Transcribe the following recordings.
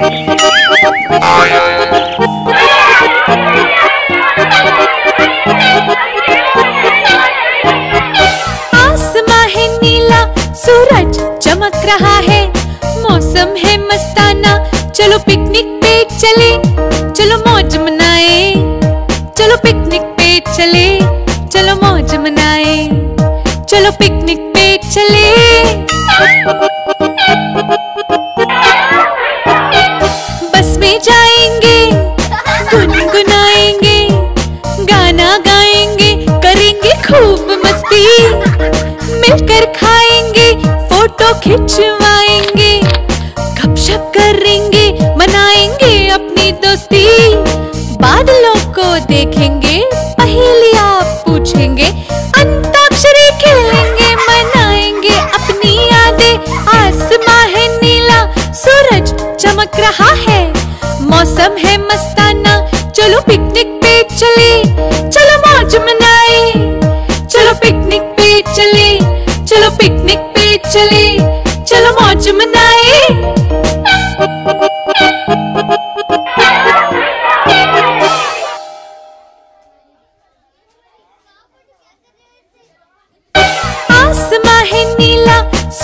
आसमां है नीला, सूरज चमक रहा है। मौसम है मस्ताना, चलो पिकनिक पे चले, चलो मौज मनाए। चलो पिकनिक पे चले, चलो मौज मनाए। चलो पिकनिक पे चले। खिंचवाएँगे, गपशप करेंगे, मनाएँगे अपनी दोस्ती। बादलों को देखेंगे पहेलियाँ पूछेंगे, अंताक्षरी खेलेंगे, मनाएँगे अपनी यादें। आसमां है नीला, सूरज चमक रहा है, मौसम है मस्ताना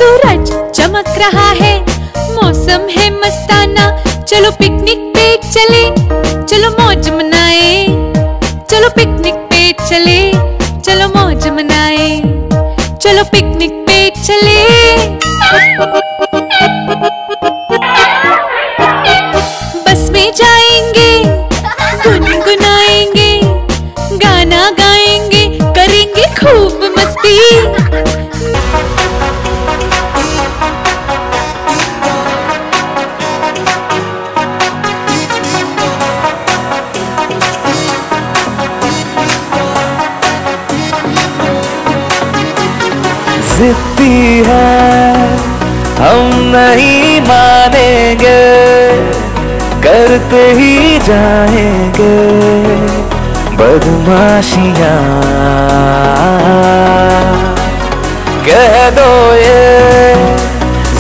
सूरज चमक रहा है। मौसम है मस्ताना। चलो पिकनिक पे चले। चलो मौज मनाए। चलो पिकनिक पे चले। चलो मौज मनाए। चलो पिकनिक पे चले। बस में जाएँगे। गुनगुनाएँगे। गाना गाएँगे। करेंगे खूब मस्ती। नहीं मानेंगे, करते ही जाएँगे बदमाशियाँ। कह दो ये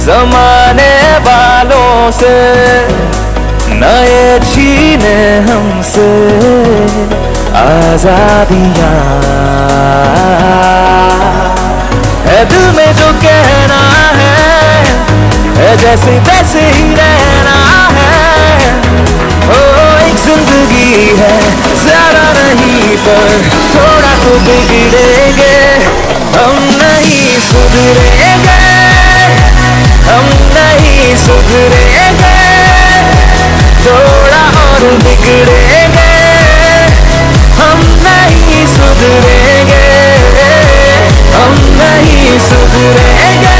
जमाने वालों से, नए छीने हमसे आजादियाँ। है दिल में जो कहना जैसे तैसे ही रहना है। ओ, एक ज़िंदगी है, ज़्यादा नहीं पर थोड़ा तो बिगड़ेंगे। हम नहीं सुधरेंगे, हम नहीं सुधरेंगे। थोड़ा और बिगड़ेंगे, हम नहीं सुधरेंगे, हम नहीं सुधरेंगे।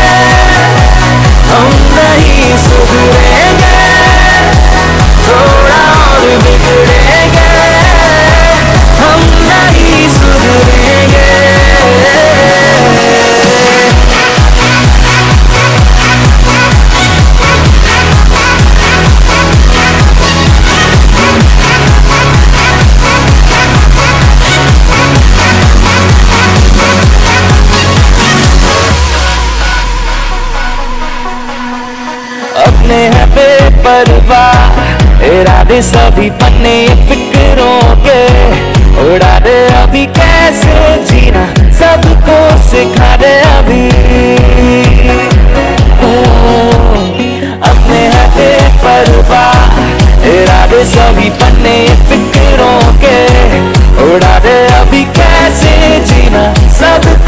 बेपरवाह इरादे सभी पन्ने फिक्रों के। उड़ा दे अभी कैसे जीना? सबको सिखा दे अभी। अपने है बेपरवाह इरादे सभी पन्ने फिक्रों के। उड़ा दे अभी कैसे जीना? सबको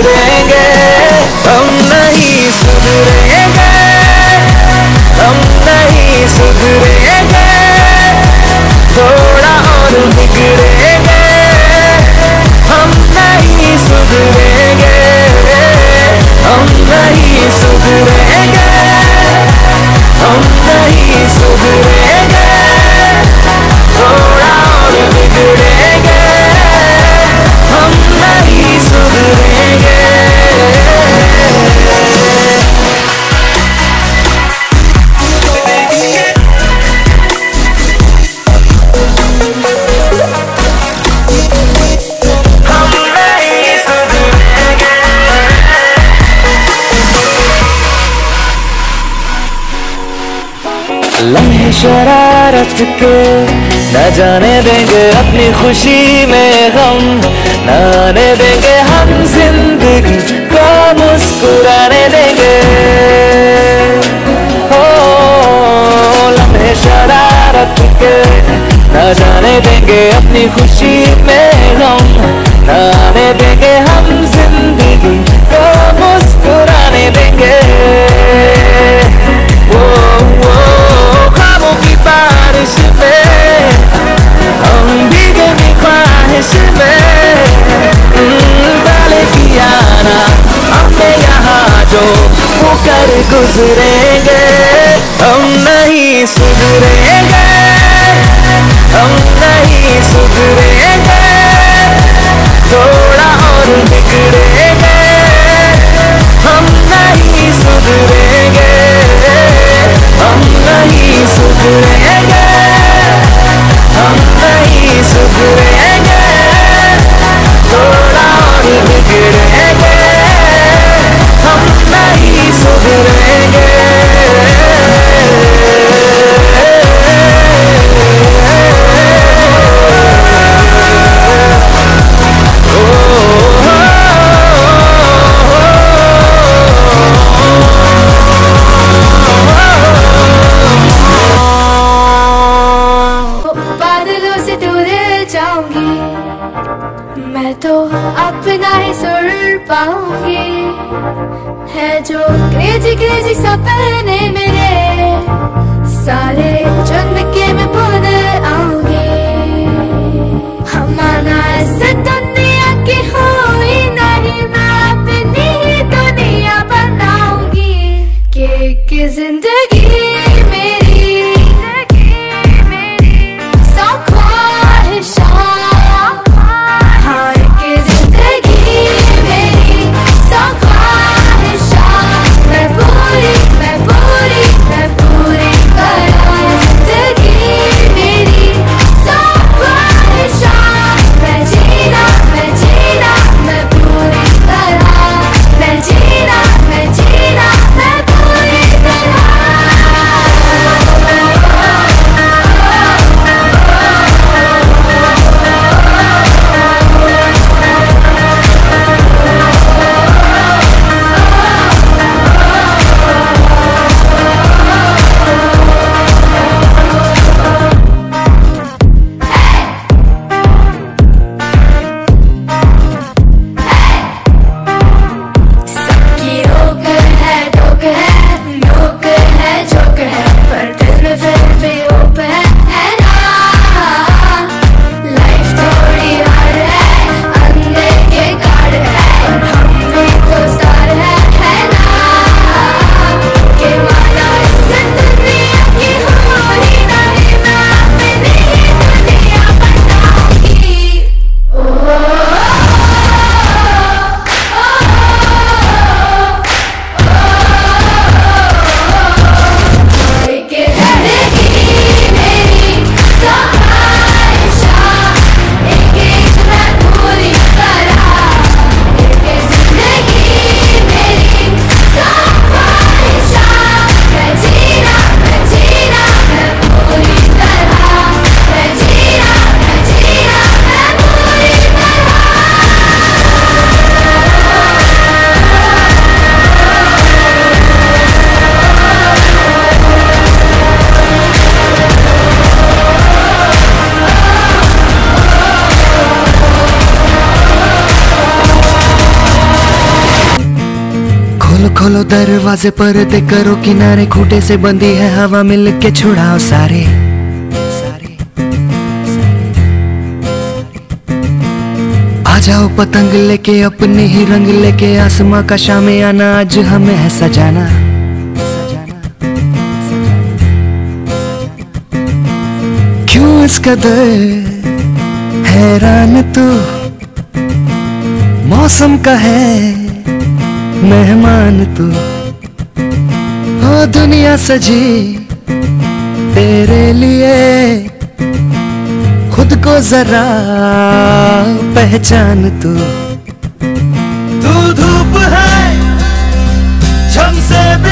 ना शरारत के न जाने देंगे अपनी खुशी में हम न आने देंगे हम ज़िंदगी को मुस्कुराने देंगे। हो लम्हे शरारत के न जाने देंगे अपनी खुशी में हम न आने देंगे गुजरेंगे हम नहीं सुधरेंगे, हम नहीं सुधरेंगे। थोड़ा और बिगड़ेंगे, हम नहीं सुधरेंगे, हम नहीं सुधरेंगे। है जो क्रेजी क्रेजी सपने मेरे सारे चंद के मैं खोलो खोलो दरवाजे पर दे करो किनारे खूटे से बंदी है हवा मिल के छुड़ाओ सारे। आ जाओ पतंग लेके, अपने ही रंग लेके, आसमां का शामे आना, आज हमें है सजाना। क्यों इस कदर हैरान तू? मौसम का है मेहमान तू। हो दुनिया सजी, तेरे लिए खुद को जरा पहचान तू। तू धूप है, छम से बिखर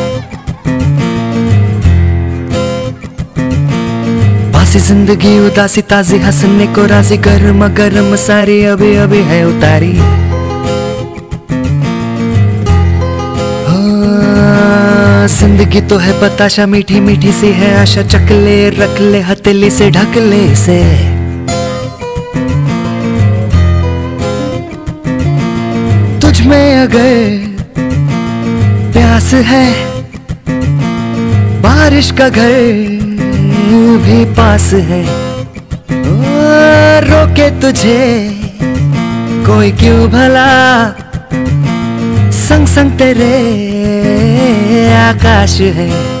बासी ज़िंदगी उदासी, ताजी हंसने को राज़ी, गर्म गर्म सारी अभी अभी है उतारी। ज़िंदगी तो है बताशा, मीठी मीठी सी है आशा चकले रख ले, हथेली से, ढक ले से तुझ में अगर प्यास है, बारिश का घर भी पास है। रोके तुझे। कोई क्यों भला? संग संग तेरे आकाश है।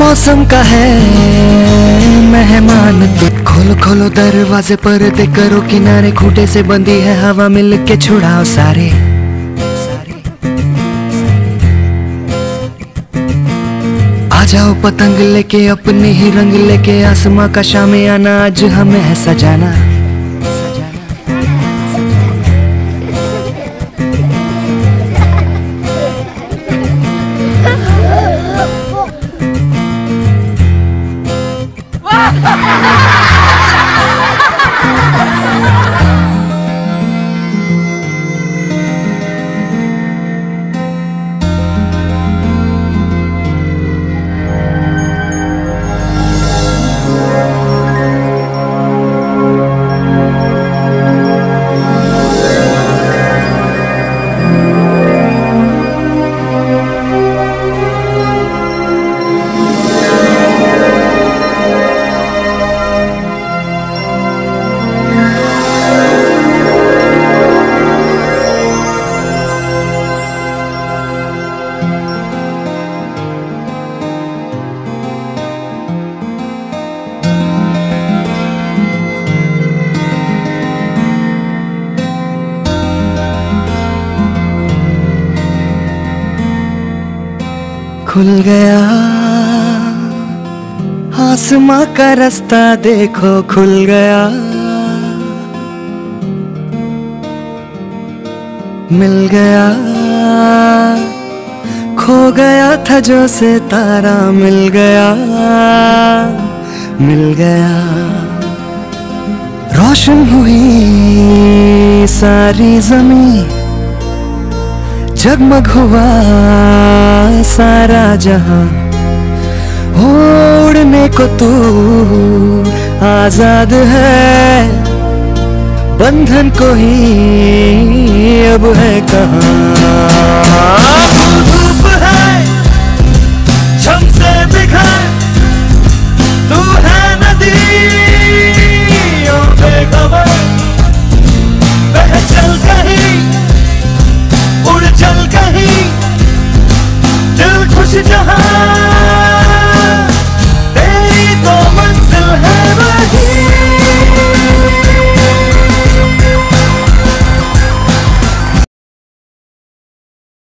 मौसम का है। मेहमान तो खोलो खोलो दरवाजे पर दे करो, किनारे खूटे से बंदी है हवा मिल के छुड़ाओ सारे। आ जाओ पतंग लेके, अपने ही रंग लेके, आसमां का शामे आना आज हमें है सजाना। खुल गया। आसमां का रास्ता देखो, खुल गया। मिल गया। खो गया था जो से तारा मिल गया। मिल गया। रोशन हुई सारी ज़मीन। जगमग हुआ सारा जहाँ। उड़ने को तू आज़ाद है। बंधन को ही अब है कहाँ।